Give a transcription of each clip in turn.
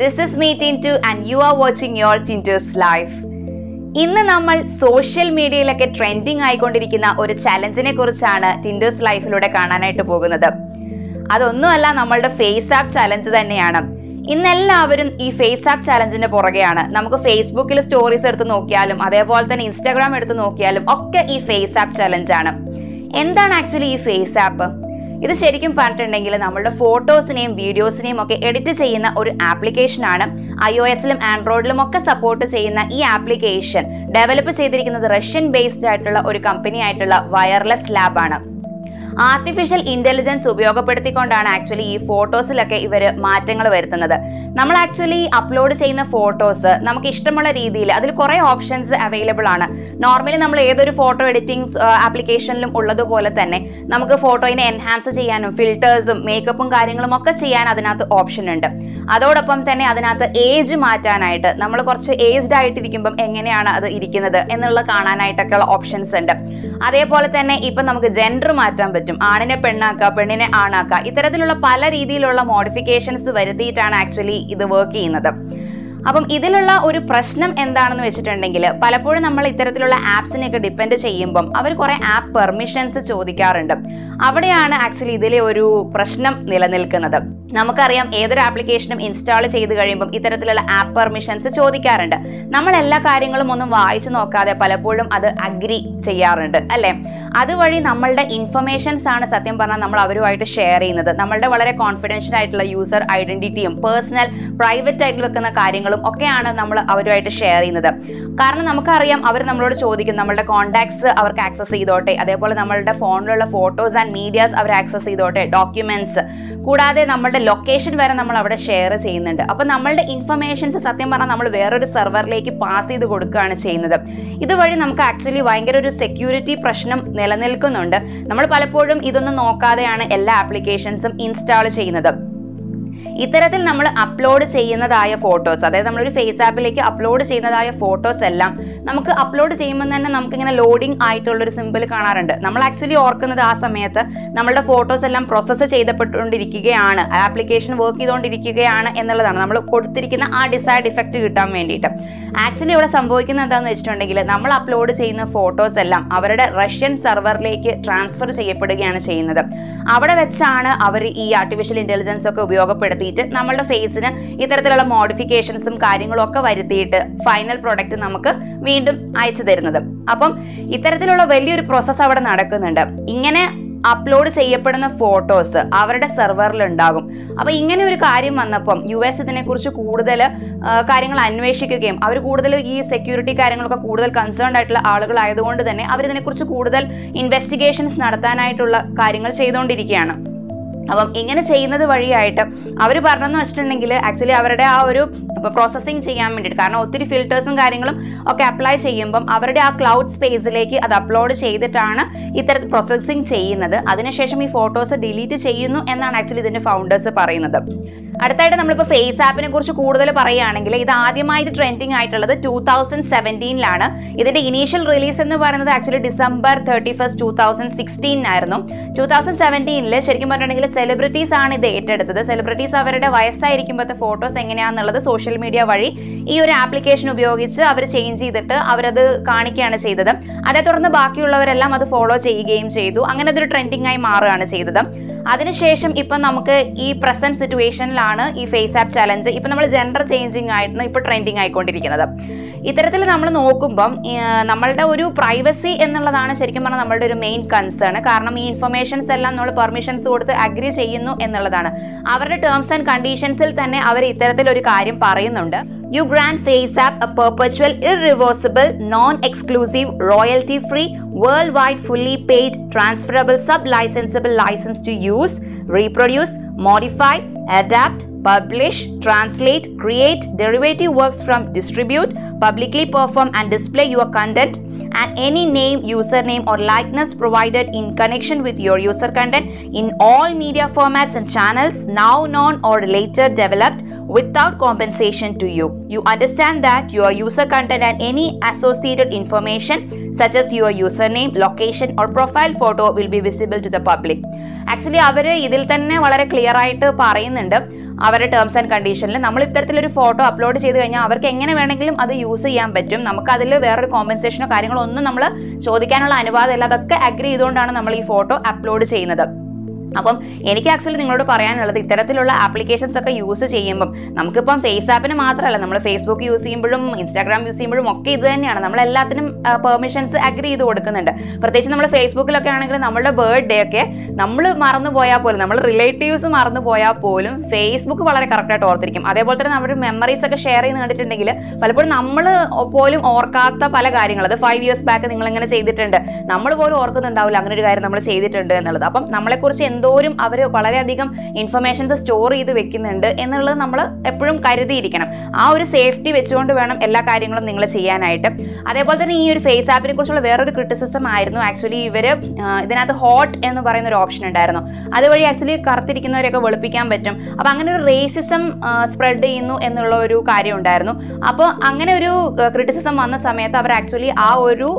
This is me to and you are watching your ടിന്റേഴ്സ് life ഇന്ന് നമ്മൾ social മീഡിയയിലൊക്കെ trending ആയിക്കൊണ്ടിരിക്കുന്ന ഒരു ചലഞ്ചിനെ കുറിച്ചാണ് ടിൻഡേഴ്സ് ലൈഫിലൂടെ കാണാനായിട്ട് പോകുന്നത്. അതൊന്നുമല്ല നമ്മളുടെ ഫേസ് ആപ്പ് ചലഞ്ച് തന്നെയാണ്. ഇന്ന് എല്ലാവരും ഈ ഫേസ് ആപ്പ് ചലഞ്ചിന്റെ പുറകെയാണ്. നമുക്ക് ഫേസ്ബുക്കിൽ സ്റ്റോറീസ് എടുത്ത് നോക്കിയാലും അതേപോലെ തന്നെ ഇൻസ്റ്റാഗ്രാം എടുത്ത് നോക്കിയാലും ഒക്കെ ഈ ഫേസ് ആപ്പ് ചലഞ്ചാണ് എന്താണ് ആക്ച്വലി ഈ ഫേസ് ആപ്പ് ഇത് ശരിക്കും പറഞ്ഞിട്ടുണ്ടെങ്കിൽ നമ്മളുടെ ഫോട്ടോസിനെയും വീഡിയോസിനെയും ഒക്കെ എഡിറ്റ് ചെയ്യുന്ന ഒരു ആപ്ലിക്കേഷൻ ആണ് ഐ ഒ എസിലും ആൻഡ്രോയിഡിലും ഒക്കെ സപ്പോർട്ട് ചെയ്യുന്ന ഈ ആപ്ലിക്കേഷൻ ഡെവലപ്പ് ചെയ്തിരിക്കുന്നത് റഷ്യൻ ബേസ്ഡ് ആയിട്ടുള്ള ഒരു കമ്പനി ആയിട്ടുള്ള വയർലെസ് ലാബ് ആണ്. ആർട്ടിഫിഷ്യൽ ഇന്റലിജൻസ് ഉപയോഗപ്പെടുത്തിക്കൊണ്ടാണ് ആക്ച്വലി ഈ ഫോട്ടോസിലൊക്കെ ഇവർ മാറ്റങ്ങൾ വരുത്തുന്നത്. നമ്മൾ ആക്ച്വലി അപ്ലോഡ് ചെയ്യുന്ന ഫോട്ടോസ് നമുക്ക് ഇഷ്ടമുള്ള രീതിയിൽ അതിൽ കുറേ ഓപ്ഷൻസ് അവൈലബിൾ ആണ്. നോർമലി നമ്മൾ ഏതൊരു ഫോട്ടോ എഡിറ്റിംഗ് ആപ്ലിക്കേഷനിലും ഉള്ളതുപോലെ തന്നെ നമുക്ക് ഫോട്ടോയിനെ എൻഹാൻസ് ചെയ്യാനും ഫിൽറ്റേഴ്സും മേക്കപ്പും കാര്യങ്ങളും ഒക്കെ ചെയ്യാൻ അതിനകത്ത് ഓപ്ഷൻ ഉണ്ട്. അതോടൊപ്പം തന്നെ അതിനകത്ത് ഏജ് മാറ്റാനായിട്ട് നമ്മൾ കുറച്ച് ഏജ്ഡ് ആയിട്ടിരിക്കുമ്പം എങ്ങനെയാണ് അത് ഇരിക്കുന്നത് എന്നുള്ള കാണാനായിട്ടൊക്കെ ഓപ്ഷൻസ് ഉണ്ട്. അതേപോലെ തന്നെ ഇപ്പം നമുക്ക് ജെൻഡർ മാറ്റാൻ പറ്റും. ആണിനെ പെണ്ണാക്കുക പെണ്ണിനെ ആണാക്കുക ഇത്തരത്തിലുള്ള പല രീതിയിലുള്ള മോഡിഫിക്കേഷൻസ് വരുത്തിയിട്ടാണ് ആക്ച്വലി ഇത് വർക്ക് ചെയ്യുന്നത്. അപ്പം ഇതിലുള്ള ഒരു പ്രശ്നം എന്താണെന്ന് വെച്ചിട്ടുണ്ടെങ്കിൽ പലപ്പോഴും നമ്മൾ ഇത്തരത്തിലുള്ള ആപ്സിനെയൊക്കെ ഡിപ്പെൻഡ് ചെയ്യുമ്പം അവർ കുറേ ആപ്പ് പെർമിഷൻസ് ചോദിക്കാറുണ്ട്. അവിടെയാണ് ആക്ച്വലി ഇതിലെ ഒരു പ്രശ്നം നിലനിൽക്കുന്നത്. നമുക്കറിയാം ഏതൊരു ആപ്ലിക്കേഷനും ഇൻസ്റ്റാൾ ചെയ്ത് കഴിയുമ്പം ഇത്തരത്തിലുള്ള ആപ്പ് പെർമിഷൻസ് ചോദിക്കാറുണ്ട്. നമ്മൾ എല്ലാ കാര്യങ്ങളും ഒന്നും വായിച്ചു നോക്കാതെ പലപ്പോഴും അത് അഗ്രി ചെയ്യാറുണ്ട് അല്ലേ? അതുവഴി നമ്മളുടെ ഇൻഫർമേഷൻസ് ആണ് സത്യം പറഞ്ഞാൽ നമ്മൾ അവരുമായിട്ട് ഷെയർ ചെയ്യുന്നത്. നമ്മളുടെ വളരെ കോൺഫിഡൻഷ്യൽ ആയിട്ടുള്ള യൂസർ ഐഡന്റിറ്റിയും പേഴ്സണൽ പ്രൈവറ്റ് ആയിട്ട് വെക്കുന്ന കാര്യങ്ങളും ഒക്കെയാണ് നമ്മൾ അവരുമായിട്ട് ഷെയർ ചെയ്യുന്നത്. കാരണം നമുക്കറിയാം അവർ നമ്മളോട് ചോദിക്കും നമ്മളുടെ കോൺടാക്ട്സ് അവർക്ക് ആക്സസ് ചെയ്തോട്ടെ. അതേപോലെ നമ്മളുടെ ഫോണിലുള്ള ഫോട്ടോസ് ആൻഡ് മീഡിയാസ് അവർ ആക്സസ് ചെയ്തോട്ടെ ഡോക്യുമെന്റ്സ് കൂടാതെ നമ്മളുടെ ലൊക്കേഷൻ വരെ നമ്മൾ അവിടെ ഷെയർ ചെയ്യുന്നുണ്ട്. അപ്പോൾ നമ്മളുടെ ഇൻഫർമേഷൻസ് സത്യം പറഞ്ഞാൽ നമ്മൾ വേറൊരു സെർവറിലേക്ക് പാസ് ചെയ്ത് കൊടുക്കുകയാണ് ചെയ്യുന്നത്. ഇതുവഴി നമുക്ക് ആക്ച്വലി ഭയങ്കര ഒരു സെക്യൂരിറ്റി പ്രശ്നം നിലനിൽക്കുന്നുണ്ട്. നമ്മൾ പലപ്പോഴും ഇതൊന്നും നോക്കാതെയാണ് എല്ലാ ആപ്ലിക്കേഷൻസും ഇൻസ്റ്റാൾ ചെയ്യുന്നത്. ഇത്തരത്തിൽ നമ്മൾ അപ്ലോഡ് ചെയ്യുന്നതായ ഫോട്ടോസ് അതായത് നമ്മളൊരു ഫേസ് ആപ്പിലേക്ക് അപ്ലോഡ് ചെയ്യുന്നതായ ഫോട്ടോസ് എല്ലാം നമുക്ക് അപ്ലോഡ് ചെയ്യുമ്പോൾ തന്നെ നമുക്ക് ഇങ്ങനെ ലോഡിംഗ് ആയിട്ടുള്ള ഒരു സിമ്പിൾ കാണാറുണ്ട്. നമ്മൾ ആക്ച്വലി ഓർക്കുന്നത് ആ സമയത്ത് നമ്മളുടെ ഫോട്ടോസ് എല്ലാം പ്രോസസ്സ് ചെയ്തപ്പെട്ടുകൊണ്ടിരിക്കുകയാണ്. ആപ്ലിക്കേഷൻ വർക്ക് ചെയ്തുകൊണ്ടിരിക്കുകയാണ് എന്നുള്ളതാണ്. നമ്മൾ കൊടുത്തിരിക്കുന്ന ആ ഡിസൈഡ് ഇഫക്റ്റ് കിട്ടാൻ വേണ്ടിയിട്ട്. ആക്ച്വലി ഇവിടെ സംഭവിക്കുന്നത് എന്താണെന്ന് വെച്ചിട്ടുണ്ടെങ്കിൽ നമ്മൾ അപ്ലോഡ് ചെയ്യുന്ന ഫോട്ടോസ് എല്ലാം അവരുടെ റഷ്യൻ സെർവറിലേക്ക് ട്രാൻസ്ഫർ ചെയ്യപ്പെടുകയാണ് ചെയ്യുന്നത്. അവിടെ വെച്ചാണ് അവർ ഈ ആർട്ടിഫിഷ്യൽ ഇന്റലിജൻസ് ഒക്കെ ഉപയോഗപ്പെടുത്തിയിട്ട് നമ്മളുടെ ഫേസിന് ഇത്തരത്തിലുള്ള മോഡിഫിക്കേഷൻസും കാര്യങ്ങളും ഒക്കെ വരുത്തിയിട്ട് ഫൈനൽ പ്രൊഡക്റ്റ് നമുക്ക് വീണ്ടും അയച്ചു തരുന്നത്. അപ്പം ഇത്തരത്തിലുള്ള വലിയൊരു പ്രോസസ്സ് അവിടെ നടക്കുന്നുണ്ട്. ഇങ്ങനെ അപ്ലോഡ് ചെയ്യപ്പെടുന്ന ഫോട്ടോസ് അവരുടെ സെർവറിൽ ഉണ്ടാകും. അപ്പൊ ഇങ്ങനെ ഒരു കാര്യം വന്നപ്പം യു എസ് ഇതിനെക്കുറിച്ച് കൂടുതൽ കാര്യങ്ങൾ അന്വേഷിക്കുകയും അവർ കൂടുതൽ ഈ സെക്യൂരിറ്റി കാര്യങ്ങളൊക്കെ കൂടുതൽ കൺസേൺഡ് ആയിട്ടുള്ള ആളുകളായതുകൊണ്ട് തന്നെ അവർ ഇതിനെക്കുറിച്ച് കൂടുതൽ ഇൻവെസ്റ്റിഗേഷൻസ് നടത്താനായിട്ടുള്ള കാര്യങ്ങൾ ചെയ്തുകൊണ്ടിരിക്കുകയാണ്. അപ്പം ഇങ്ങനെ ചെയ്യുന്നത് വഴിയായിട്ട് അവർ പറഞ്ഞെന്ന് വെച്ചിട്ടുണ്ടെങ്കിൽ ആക്ച്വലി അവരുടെ ആ ഒരു പ്രോസസ്സിങ് ചെയ്യാൻ വേണ്ടിയിട്ട്. കാരണം ഒത്തിരി ഫിൽറ്റേഴ്സും കാര്യങ്ങളും ഒക്കെ അപ്ലൈ ചെയ്യുമ്പം അവരുടെ ആ ക്ലൗഡ് സ്പേസിലേക്ക് അത് അപ്ലോഡ് ചെയ്തിട്ടാണ് ഇത്തരത്തിൽ പ്രോസസ്സിങ് ചെയ്യുന്നത്. അതിനുശേഷം ഈ ഫോട്ടോസ് ഡിലീറ്റ് ചെയ്യുന്നു എന്നാണ് ആക്ച്വലി ഇതിന്റെ ഫൗണ്ടേഴ്സ് പറയുന്നത്. അടുത്തായിട്ട് നമ്മളിപ്പോൾ ഫേസ് ആപ്പിനെ കുറിച്ച് കൂടുതൽ പറയുകയാണെങ്കിൽ ഇത് ആദ്യമായിട്ട് ട്രെൻഡിങ് ആയിട്ടുള്ളത് ടൂ തൗസൻഡ് സെവന്റീനിലാണ് ഇതിന്റെ ഇനീഷ്യൽ റിലീസ് എന്ന് പറയുന്നത് actually December thirty first two thousand സിക്സ്റ്റീനായിരുന്നു two thousand സെവന്റീനിൽ ശരിക്കും പറഞ്ഞിട്ടുണ്ടെങ്കിൽ സെലിബ്രിറ്റീസ് ആണ് ഇത് ഏറ്റെടുത്തത്. സെലിബ്രിറ്റീസ് അവരുടെ വയസ്സായിരിക്കുമ്പോഴത്തെ ഫോട്ടോസ് എങ്ങനെയാണെന്നുള്ളത് സോഷ്യൽ മീഡിയ വഴി ഈ ഒരു ആപ്ലിക്കേഷൻ ഉപയോഗിച്ച് അവർ ചേഞ്ച് ചെയ്തിട്ട് അവരത് കാണിക്കുകയാണ് ചെയ്തത്. അതേ തുടർന്ന് ബാക്കിയുള്ളവരെല്ലാം അത് ഫോളോ ചെയ്യുകയും ചെയ്തു. അങ്ങനെ അതൊരു ട്രെൻഡിങ് ആയി മാറുകയാണ് ചെയ്തത്. അതിനുശേഷം ഇപ്പം നമുക്ക് ഈ പ്രസന്റ് സിറ്റുവേഷനിലാണ് ഈ ഫേസ് ആപ്പ് ചലഞ്ച് ഇപ്പം നമ്മൾ ജെൻഡർ ചേഞ്ചിങ് ആയിട്ടാണ് ഇപ്പോൾ ട്രെൻഡിങ് ആയിക്കൊണ്ടിരിക്കുന്നത്. ഇത്തരത്തിൽ നമ്മൾ നോക്കുമ്പം നമ്മളുടെ ഒരു പ്രൈവസി എന്നുള്ളതാണ് ശരിക്കും പറഞ്ഞാൽ നമ്മളുടെ ഒരു മെയിൻ കൺസേൺ കാരണം ഈ ഇൻഫർമേഷൻസ് എല്ലാം നമ്മൾ പെർമിഷൻസ് കൊടുത്ത് അഗ്രി ചെയ്യുന്നു എന്നുള്ളതാണ്. അവരുടെ ടേംസ് ആൻഡ് കണ്ടീഷൻസിൽ തന്നെ അവർ ഇത്തരത്തിലൊരു കാര്യം പറയുന്നുണ്ട്. You grant FaceApp a perpetual irrevocable non exclusive royalty free worldwide fully paid transferable sub-licensable license to use, reproduce, modify, adapt, publish, translate, create derivative works from distribute, publicly perform and display your content and any name, username or likeness provided in connection with your user content in all media formats and channels now known or later developed without compensation to you. You understand that your user content and any associated information such as your username, location or profile photo will be visible to the public. Actually അവർ ഇതിൽ തന്നെ വളരെ clear ആയിട്ട് പറയുന്നുണ്ട്. അവരുടെ terms and കണ്ടീഷനിൽ നമ്മൾ ഇത്തരത്തിലൊരു photo upload ചെയ്ത് കഴിഞ്ഞാൽ അവർക്ക് എങ്ങനെ വേണമെങ്കിലും അത് യൂസ് ചെയ്യാൻ പറ്റും. നമുക്ക് അതിൽ വേറൊരു കോമ്പൻസേഷനോ കാര്യങ്ങളോ ഒന്നും നമ്മൾ ചോദിക്കാനുള്ള അനുവാദമില്ല. അതൊക്കെ അഗ്രി ചെയ്തുകൊണ്ടാണ് നമ്മൾ ഈ ഫോട്ടോ അപ്ലോഡ് ചെയ്യുന്നത്. അപ്പം എനിക്ക് ആക്ച്വലി നിങ്ങളോട് പറയാനുള്ളത് ഇത്തരത്തിലുള്ള ആപ്ലിക്കേഷൻസ് ഒക്കെ യൂസ് ചെയ്യുമ്പം നമുക്കിപ്പം ഫേസ് ആപ്പിന് മാത്രമല്ല നമ്മൾ ഫേസ്ബുക്ക് യൂസ് ചെയ്യുമ്പോഴും ഇൻസ്റ്റാഗ്രാം യൂസ് ചെയ്യുമ്പോഴും ഒക്കെ ഇത് തന്നെയാണ്. നമ്മൾ എല്ലാത്തിനും പെർമിഷൻസ് അഗ്രി ചെയ്ത് കൊടുക്കുന്നുണ്ട്. പ്രത്യേകിച്ച് നമ്മൾ ഫേസ്ബുക്കിലൊക്കെ ആണെങ്കിൽ നമ്മളുടെ ബർത്ത്ഡേ ഒക്കെ നമ്മൾ മറന്നു പോയാൽ പോലും നമ്മൾ റിലേറ്റീവ്സ് മറന്നു പോയാൽ പോലും ഫേസ്ബുക്ക് വളരെ കറക്റ്റായിട്ട് ഓർത്തിരിക്കും. അതേപോലെ തന്നെ നമ്മുടെ മെമ്മറീസ് ഒക്കെ ഷെയർ ചെയ്ത് കണ്ടിട്ടുണ്ടെങ്കിൽ പലപ്പോഴും നമ്മൾ പോലും ഓർക്കാത്ത പല കാര്യങ്ങൾ അത് ഫൈവ് ഇയേഴ്സ് ബാക്ക് നിങ്ങൾ ഇങ്ങനെ ചെയ്തിട്ടുണ്ട്. നമ്മൾ പോലും ഓർക്കുന്നുണ്ടാവില്ല അങ്ങനെ ഒരു കാര്യം നമ്മൾ ചെയ്തിട്ടുണ്ട് എന്നുള്ളത്. അപ്പം നമ്മളെക്കുറിച്ച് എന്തോരം അവർ വളരെയധികം ഇൻഫർമേഷൻസ് സ്റ്റോർ ചെയ്ത് വെക്കുന്നുണ്ട് എന്നുള്ളത് നമ്മൾ എപ്പോഴും കരുതിയിരിക്കണം. ആ ഒരു സേഫ്റ്റി വെച്ചുകൊണ്ട് വേണം എല്ലാ കാര്യങ്ങളും നിങ്ങൾ ചെയ്യാനായിട്ട്. അതേപോലെ തന്നെ ഈ ഒരു ഫേസ് ആപ്പിനെ കുറിച്ചുള്ള വേറൊരു ക്രിറ്റിസിസം ആയിരുന്നു. ആക്ച്വലി ഇവർ ഇതിനകത്ത് ഹോട്ട് എന്ന് പറയുന്ന ഒരു ഓപ്ഷൻ ഉണ്ടായിരുന്നു. അതുവഴി ആക്ച്വലി കറുത്തിരിക്കുന്നവരെയൊക്കെ വെളുപ്പിക്കാൻ പറ്റും. അപ്പോൾ അങ്ങനെ ഒരു റേസിസം സ്പ്രെഡ് ചെയ്യുന്നു എന്നുള്ള ഒരു കാര്യം ഉണ്ടായിരുന്നു. അപ്പോൾ അങ്ങനെ ഒരു ക്രിറ്റിസിസം വന്ന സമയത്ത് അവർ ആക്ച്വലി ആ ഒരു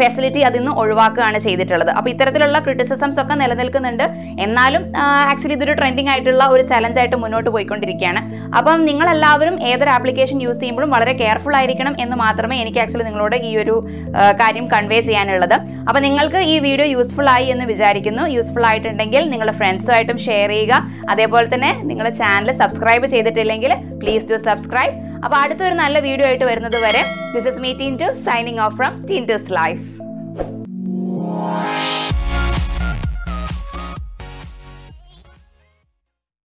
ഫെസിലിറ്റി അതിൽ നിന്ന് ഒഴിവാക്കുകയാണ് ചെയ്തിട്ടുള്ളത്. അപ്പോൾ ഇത്തരത്തിലുള്ള ക്രിറ്റിസിസംസ് ഒക്കെ നിലനിൽക്കുന്നുണ്ട്. എന്നാലും ആക്ച്വലി ഇതൊരു ട്രെൻഡിങ് ആയിട്ടുള്ള ഒരു ചലഞ്ച് ആയിട്ട് മുന്നോട്ട് പോയിക്കൊണ്ടിരിക്കുകയാണ്. അപ്പം നിങ്ങളെല്ലാവരും ഏതൊരു ആപ്ലിക്കേഷൻ യൂസ് ചെയ്യുമ്പോഴും വളരെ കെയർഫുൾ ആയിരിക്കണം എന്ന് മാത്രമേ എനിക്ക് ആക്ച്വലി നിങ്ങളോട് ഈ ഒരു കാര്യം കൺവേ ചെയ്യാനുള്ളത്. അപ്പോൾ നിങ്ങൾക്ക് ഈ വീഡിയോ യൂസ്ഫുൾ ആയി എന്ന് വിചാരിക്കുന്നു. യൂസ്ഫുൾ ആയിട്ടുണ്ടെങ്കിൽ നിങ്ങളുടെ ഫ്രണ്ട്സുമായിട്ടും ഷെയർ ചെയ്യുക. അതേപോലെ തന്നെ നിങ്ങൾ ചാനൽ സബ്സ്ക്രൈബ് ചെയ്തിട്ടില്ലെങ്കിൽ പ്ലീസ് ടു സബ്സ്ക്രൈബ് അപ്പോൾ അടുത്തൊരു നല്ല വീഡിയോ ആയിട്ട് വരുന്നത് വരെ this is me teen to signing off from teen to life